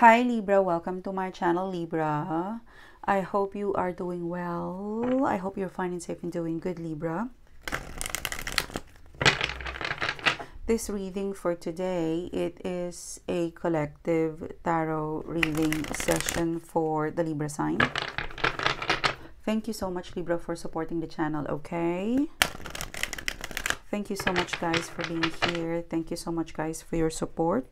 Hi Libra, welcome to my channel Libra. I hope you are doing well. I hope you're fine and safe and doing good Libra. This reading for today, it is a collective tarot reading session for the Libra sign. Thank you so much Libra for supporting the channel, okay? Thank you so much guys for being here. Thank you so much guys for your support.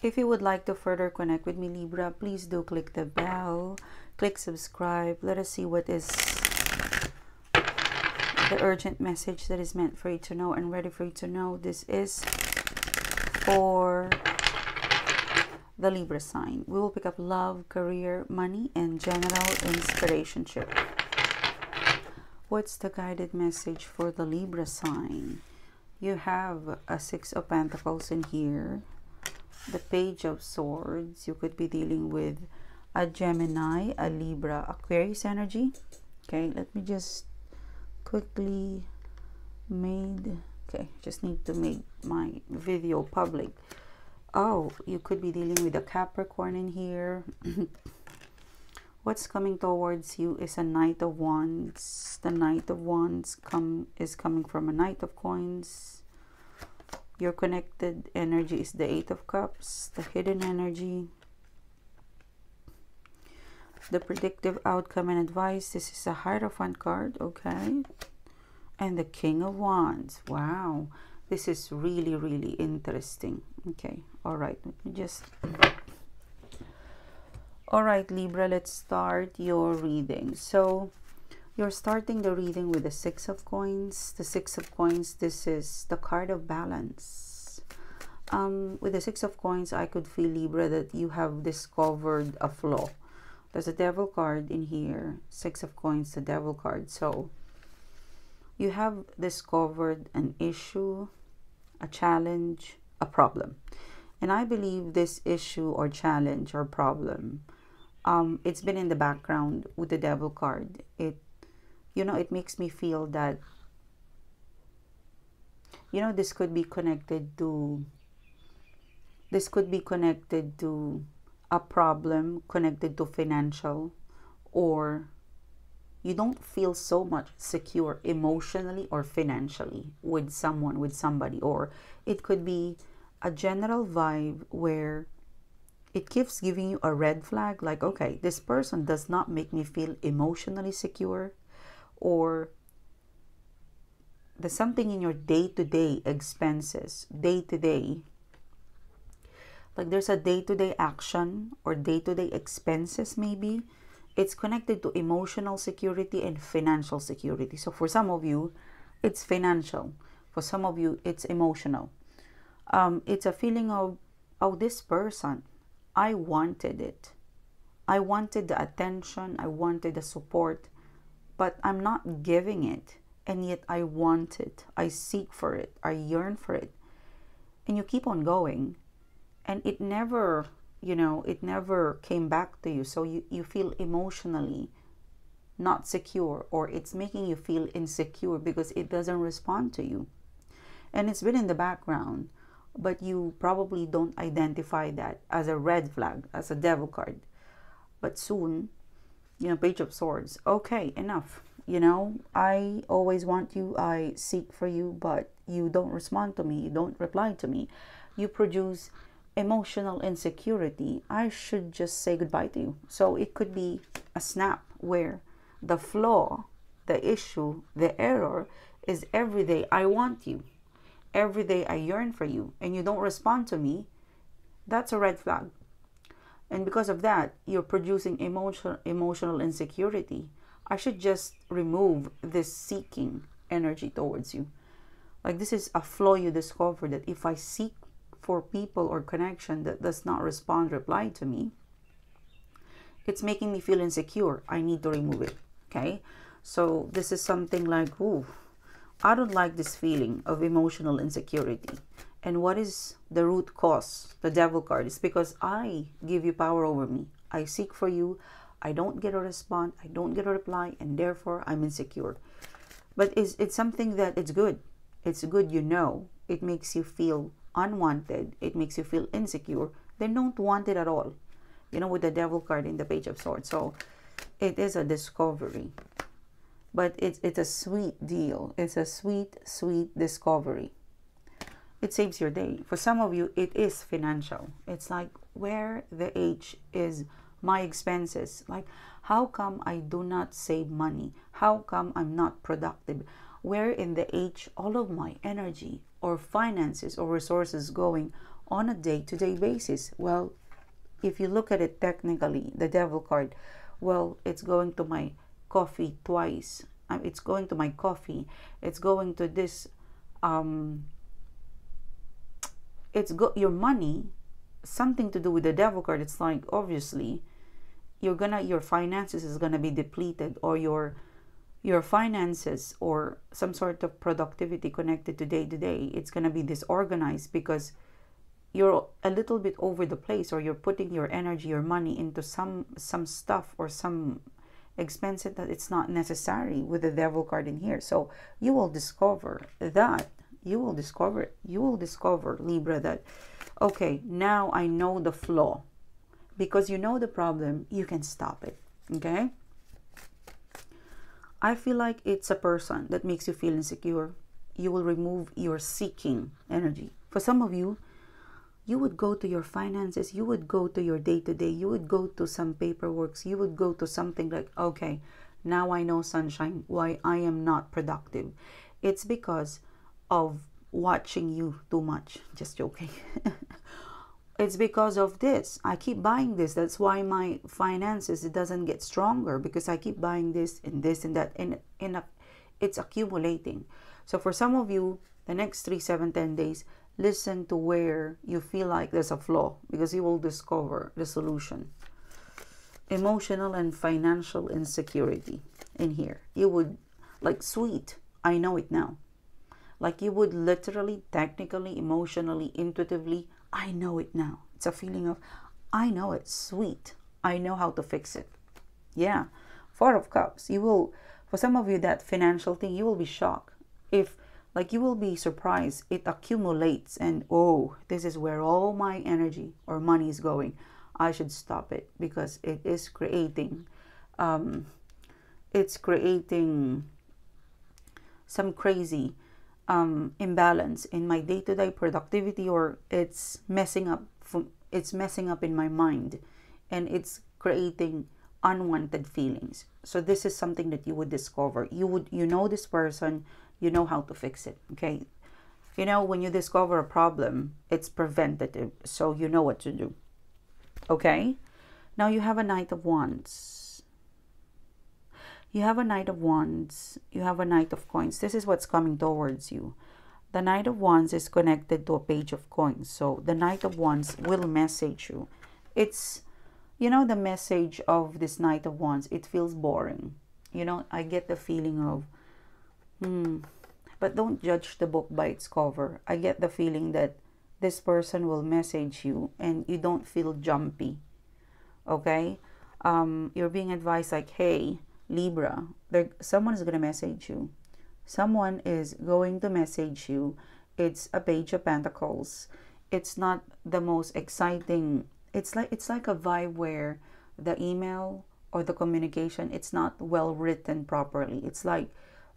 If you would like to further connect with me, Libra, please do click the bell, click subscribe. Let us see what is the urgent message that is meant for you to know and ready for you to know. This is for the Libra sign. We will pick up love, career, money, and general inspiration. What's the guided message for the Libra sign? You have a Six of Pentacles in here the Page of Swords. You could be dealing with a Gemini, a Libra, Aquarius energy. Okay, let me just quickly made okay just need to make my video public oh you could be dealing with a capricorn in here what's coming towards you is a knight of wands the knight of wands come is coming from a knight of coins your connected energy is the Eight of Cups, the hidden energy, the predictive outcome and advice. This is a Hierophant card, okay? And the King of Wands. Wow. This is really, really interesting. Okay. All right. Let me just... All right, Libra, let's start your reading. So, you're starting the reading with the Six of Coins. The Six of Coins, this is the card of balance. Um, with the Six of Coins, I could feel, Libra, that you have discovered a flaw. There's a Devil card in here. Six of Coins, the Devil card. So, you have discovered an issue, a challenge, a problem. And I believe this issue or challenge or problem, um, it's been in the background with the Devil card. It you know, it makes me feel that, you know, this could be connected to, this could be connected to a problem connected to financial or you don't feel so much secure emotionally or financially with someone, with somebody, or it could be a general vibe where it keeps giving you a red flag like, okay, this person does not make me feel emotionally secure or the something in your day-to-day expenses day-to-day. Like there's a day-to-day action or day-to-day expenses maybe. It's connected to emotional security and financial security. So for some of you it's financial. For some of you it's emotional. Um, it's a feeling of oh this person i wanted it. I wanted the attention. I wanted the support but I'm not giving it. And yet I want it. I seek for it. I yearn for it. And you keep on going. And it never, you know, it never came back to you. So you, you feel emotionally not secure or it's making you feel insecure because it doesn't respond to you. And it's been in the background, but you probably don't identify that as a red flag, as a devil card. But soon you know, Page of Swords. Okay, enough. You know, I always want you, I seek for you, but you don't respond to me, you don't reply to me. You produce emotional insecurity. I should just say goodbye to you. So it could be a snap where the flaw, the issue, the error is every day I want you. Every day I yearn for you and you don't respond to me. That's a red flag and because of that you're producing emotional emotional insecurity. I should just remove this seeking energy towards you. Like this is a flaw you discover that if i seek for people or connection that does not respond reply to me it's making me feel insecure. I need to remove it okay? So this is something like ooh i don't like this feeling of emotional insecurity and what is the root cause? The devil card is because I give you power over me. I seek for you. I don't get a response. I don't get a reply. And therefore, I'm insecure. But it's, it's something that it's good. It's good you know. It makes you feel unwanted, it makes you feel insecure, They don't want it at all. You know, with the devil card in the page of swords. So it is a discovery. But it's it's a sweet deal. It's a sweet, sweet discovery. It saves your day. For some of you, it is financial. It's like where the H is my expenses. Like, how come I do not save money? How come I'm not productive? Where in the H all of my energy or finances or resources going on a day to day basis? Well, if you look at it technically, the devil card, well, it's going to my coffee twice. Um, it's going to my coffee. It's going to this. Um, it's go your money, something to do with the devil card. It's like obviously, you're gonna your finances is gonna be depleted, or your your finances or some sort of productivity connected to day to day. It's gonna be disorganized because you're a little bit over the place or you're putting your energy your money into some some stuff or some expensive that it's not necessary with the devil card in here so you will discover that you will discover you will discover libra that okay now i know the flaw because you know the problem you can stop it okay? I feel like it's a person that makes you feel insecure. You will remove your seeking energy. For some of you you would go to your finances, you would go to your day to day, you would go to some paperwork, you would go to something like, okay, now I know, sunshine, why I am not productive. It's because of watching you too much. Just joking. it's because of this. I keep buying this. That's why my finances it doesn't get stronger because I keep buying this and this and that and in a, it's accumulating. So for some of you, the next three, seven, ten days, listen to where you feel like there's a flaw because you will discover the solution. Emotional and financial insecurity in here. You would, like, sweet, I know it now. Like, you would literally, technically, emotionally, intuitively, I know it now. It's a feeling of, I know it, sweet. I know how to fix it. Yeah. Four of Cups. You will, for some of you, that financial thing, you will be shocked. If like you will be surprised it accumulates and oh this is where all my energy or money is going i should stop it because it is creating um, it's creating some crazy um, imbalance in my day-to-day productivity or it's messing up from, it's messing up in my mind and it's creating unwanted feelings so this is something that you would discover you would you know this person you know how to fix it. Okay. You know, when you discover a problem, it's preventative. So you know what to do. Okay. Now you have a Knight of Wands. You have a Knight of Wands. You have a Knight of Coins. This is what's coming towards you. The Knight of Wands is connected to a Page of Coins. So the Knight of Wands will message you. It's, you know, the message of this Knight of Wands, it feels boring. You know, I get the feeling of, Hmm. But don't judge the book by its cover. I get the feeling that this person will message you and you don't feel jumpy. Okay? Um, you're being advised like, hey, Libra, there, someone is going to message you. Someone is going to message you. It's a page of pentacles. It's not the most exciting. It's like it's like a vibe where the email or the communication it's not well written properly. It's like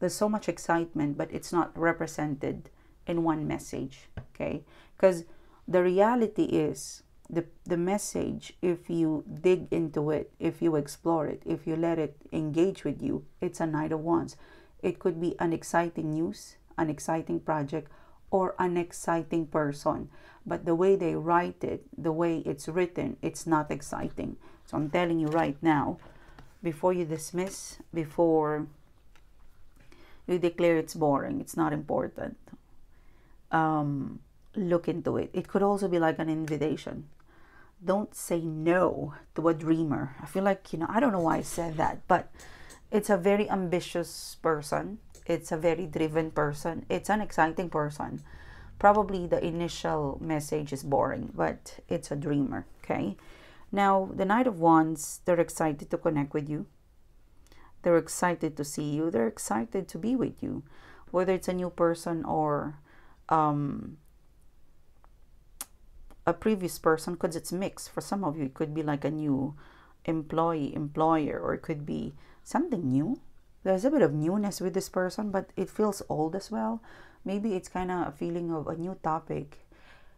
there's so much excitement but it's not represented in one message okay because the reality is the the message if you dig into it if you explore it if you let it engage with you it's a Knight of Wands it could be an exciting news an exciting project or an exciting person but the way they write it the way it's written it's not exciting so i'm telling you right now before you dismiss before you declare it's boring, it's not important, um, look into it. It could also be like an invitation. Don't say no to a dreamer. I feel like, you know, I don't know why I said that, but it's a very ambitious person. It's a very driven person. It's an exciting person. Probably the initial message is boring, but it's a dreamer, okay? Now, the Knight of Wands, they're excited to connect with you they're excited to see you. They're excited to be with you, whether it's a new person or um, a previous person because it's mixed. For some of you, it could be like a new employee, employer, or it could be something new. There's a bit of newness with this person, but it feels old as well. Maybe it's kind of a feeling of a new topic.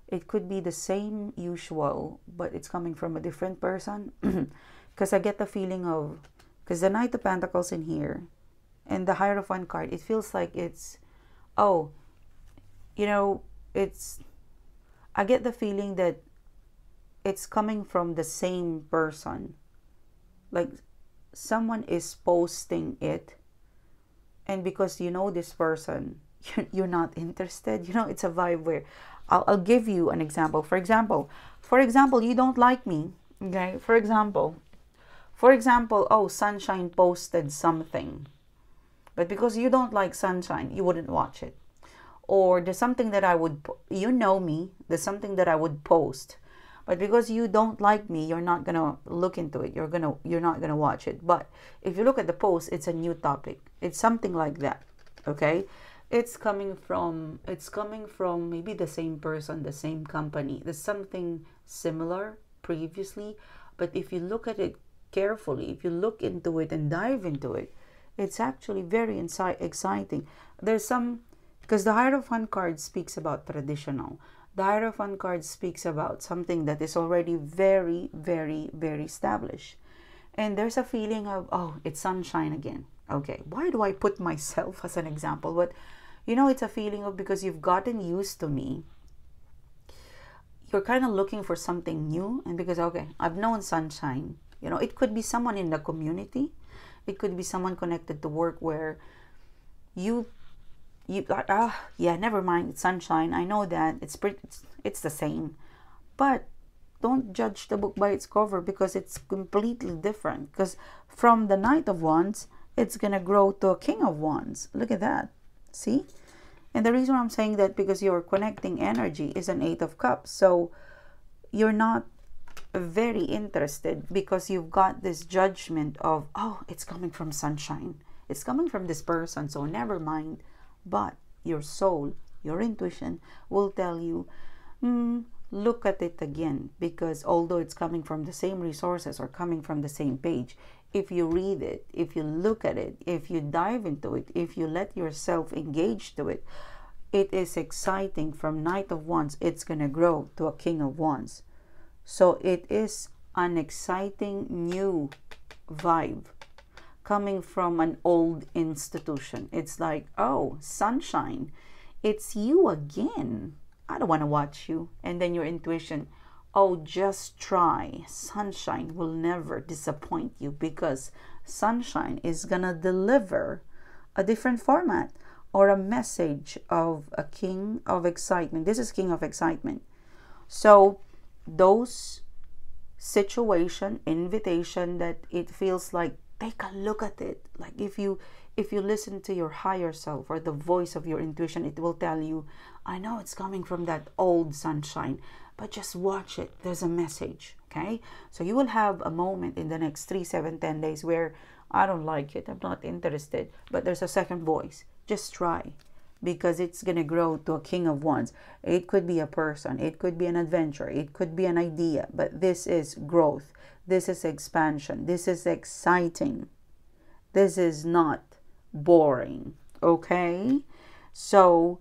It could be the same usual, but it's coming from a different person. Because I get the feeling of, because the Knight of Pentacles in here and the Hierophant card, it feels like it's, oh, you know, it's, I get the feeling that it's coming from the same person. Like someone is posting it, and because you know this person, you're not interested. You know, it's a vibe where I'll, I'll give you an example. For example, for example, you don't like me. Okay. For example, for example, oh, Sunshine posted something, but because you don't like Sunshine, you wouldn't watch it. Or there's something that I would, you know me, there's something that I would post, but because you don't like me, you're not gonna look into it. You're gonna, you're not gonna watch it. But if you look at the post, it's a new topic. It's something like that. Okay it's coming from it's coming from maybe the same person the same company there's something similar previously but if you look at it carefully if you look into it and dive into it it's actually very exciting there's some because the hierophant card speaks about traditional the hierophant card speaks about something that is already very very very established and there's a feeling of oh it's sunshine again okay why do i put myself as an example but you know, it's a feeling of because you've gotten used to me. You're kind of looking for something new. And because, okay, I've known sunshine. You know, it could be someone in the community. It could be someone connected to work where you, you, ah, uh, yeah, never mind. It's sunshine. I know that. It's pretty, it's, it's the same. But don't judge the book by its cover because it's completely different. Because from the Knight of Wands, it's going to grow to a King of Wands. Look at that. See? And the reason I'm saying that because your connecting energy is an Eight of Cups. So you're not very interested because you've got this judgment of, oh, it's coming from sunshine. It's coming from this person, so never mind. But your soul, your intuition will tell you, mm, look at it again because although it's coming from the same resources or coming from the same page, if you read it, if you look at it, if you dive into it, if you let yourself engage to it, it is exciting from Knight of Wands, it's going to grow to a King of Wands. So it is an exciting new vibe coming from an old institution. It's like, oh, sunshine, it's you again. I don't want to watch you. And then your intuition, Oh, just try. Sunshine will never disappoint you because sunshine is going to deliver a different format or a message of a king of excitement. This is king of excitement. So, those situation, invitation that it feels like take a look at it. Like if you if you listen to your higher self or the voice of your intuition, it will tell you, I know it's coming from that old sunshine but just watch it. There's a message, okay? So you will have a moment in the next three, seven, ten days where I don't like it, I'm not interested, but there's a second voice. Just try because it's going to grow to a king of wands. It could be a person, it could be an adventure, it could be an idea, but this is growth. This is expansion. This is exciting. This is not boring, okay? So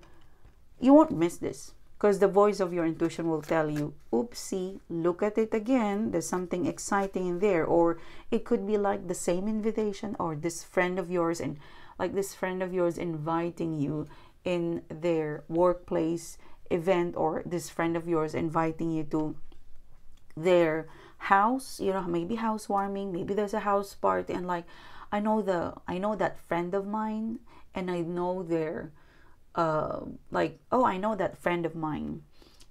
you won't miss this because the voice of your intuition will tell you, oopsie, look at it again. There's something exciting in there. Or it could be like the same invitation or this friend of yours and like this friend of yours inviting you in their workplace event or this friend of yours inviting you to their house, you know, maybe housewarming, maybe there's a house party and like I know the I know that friend of mine and I know their uh, like, oh, I know that friend of mine,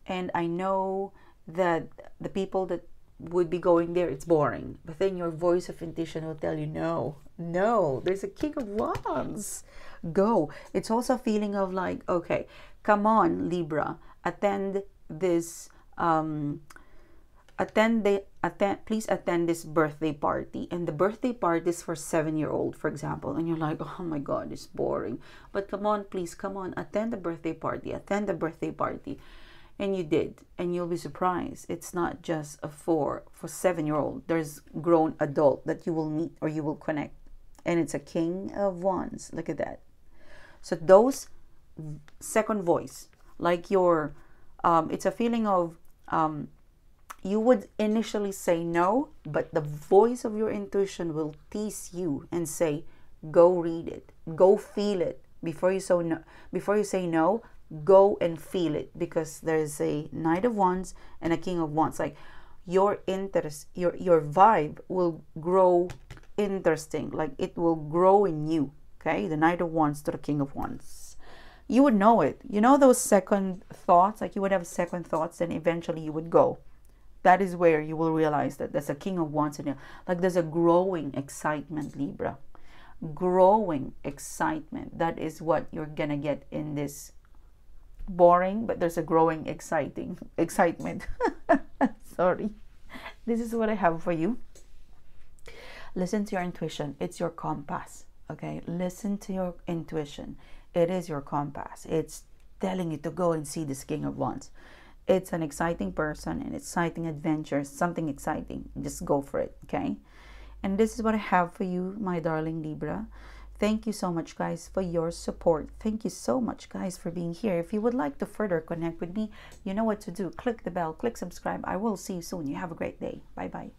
and I know that the people that would be going there, it's boring. But then your voice of intuition will tell you, no, no, there's a king of wands. Go. It's also a feeling of like, okay, come on, Libra, attend this um, attend the attend please attend this birthday party. And the birthday party is for seven year old for example. And you're like oh my god it's boring. But come on please come on attend the birthday party attend the birthday party. And you did. And you'll be surprised. It's not just a four for seven year old there's grown adult that you will meet or you will connect. And it's a king of wands. Look at that. So those second voice like your um, it's a feeling of um, you would initially say no but the voice of your intuition will tease you and say go read it. Go feel it. Before you so no, before you say no go and feel it because there's a knight of wands and a king of wands. Like your interest your your vibe will grow interesting. Like it will grow in you okay? The knight of wands to the king of wands. You would know it. You know those second thoughts? Like you would have second thoughts and eventually you would go that is where you will realize that there's a king of wands in you like there's a growing excitement libra growing excitement that is what you're gonna get in this boring, but there's a growing exciting excitement. Sorry. This is what I have for you. Listen to your intuition. It's your compass. Okay? Listen to your intuition. It is your compass. It's telling you to go and see this King of Wands. It's an exciting person, an exciting adventure, something exciting. Just go for it, okay? And this is what I have for you, my darling Libra. Thank you so much, guys, for your support. Thank you so much, guys, for being here. If you would like to further connect with me, you know what to do. Click the bell, click subscribe. I will see you soon. You have a great day. Bye bye.